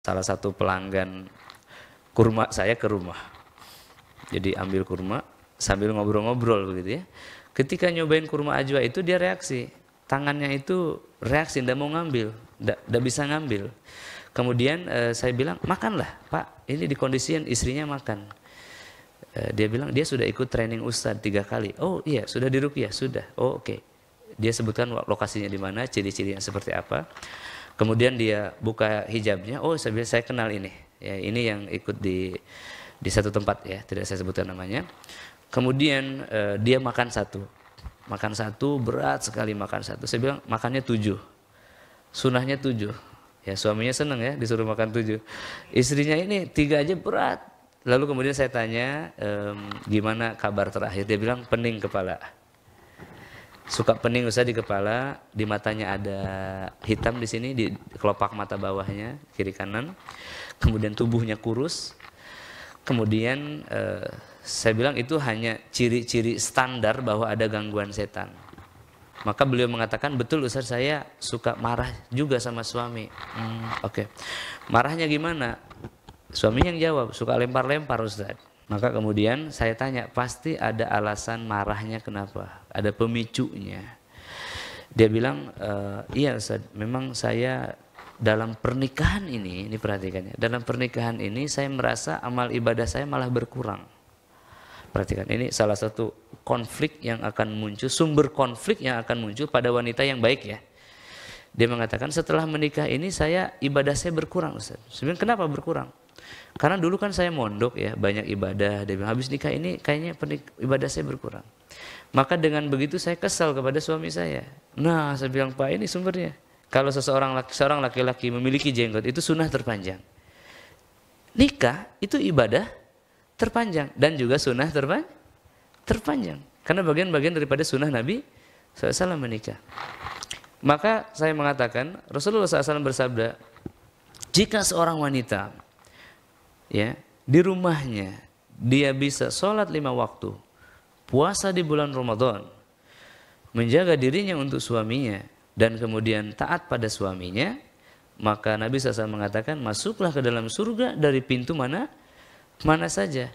salah satu pelanggan kurma saya ke rumah. Jadi ambil kurma sambil ngobrol-ngobrol begitu ya. Ketika nyobain kurma ajwa itu dia reaksi. Tangannya itu reaksi, tidak mau ngambil, tidak bisa ngambil. Kemudian eh, saya bilang, makanlah pak, ini di kondisian istrinya makan. Eh, dia bilang, dia sudah ikut training ustadz tiga kali. Oh iya, sudah di Rupiah, sudah. Oh oke. Okay. Dia sebutkan lokasinya di mana, ciri-cirinya seperti apa. Kemudian dia buka hijabnya, oh saya, saya kenal ini. Ya, ini yang ikut di di satu tempat ya, tidak saya sebutkan namanya. Kemudian uh, dia makan satu, makan satu berat sekali makan satu. Saya bilang makannya tujuh, sunahnya tujuh. Ya suaminya senang ya disuruh makan tujuh. Istrinya ini tiga aja berat. Lalu kemudian saya tanya ehm, gimana kabar terakhir. Dia bilang pening kepala suka pening usah di kepala, di matanya ada hitam di sini di kelopak mata bawahnya kiri kanan, kemudian tubuhnya kurus, kemudian eh, saya bilang itu hanya ciri-ciri standar bahwa ada gangguan setan. Maka beliau mengatakan betul Ustaz saya suka marah juga sama suami. Hmm, Oke, okay. marahnya gimana? Suaminya yang jawab suka lempar-lempar Ustaz. Maka kemudian saya tanya, pasti ada alasan marahnya kenapa? Ada pemicunya. Dia bilang, e, iya Ustaz, memang saya dalam pernikahan ini, ini perhatikannya, dalam pernikahan ini saya merasa amal ibadah saya malah berkurang. Perhatikan, ini salah satu konflik yang akan muncul, sumber konflik yang akan muncul pada wanita yang baik ya. Dia mengatakan setelah menikah ini saya ibadah saya berkurang Ustaz. Sebenarnya kenapa berkurang? Karena dulu kan saya mondok ya, banyak ibadah. Dia bilang, habis nikah ini kayaknya ibadah saya berkurang. Maka dengan begitu saya kesal kepada suami saya. Nah, saya bilang, Pak ini sumbernya. Kalau seseorang laki, seorang laki-laki memiliki jenggot, itu sunnah terpanjang. Nikah itu ibadah terpanjang. Dan juga sunnah terpan terpanjang. Karena bagian-bagian daripada sunnah Nabi SAW menikah. Maka saya mengatakan, Rasulullah SAW bersabda, jika seorang wanita ya di rumahnya dia bisa sholat lima waktu, puasa di bulan Ramadan, menjaga dirinya untuk suaminya dan kemudian taat pada suaminya, maka Nabi SAW mengatakan masuklah ke dalam surga dari pintu mana mana saja.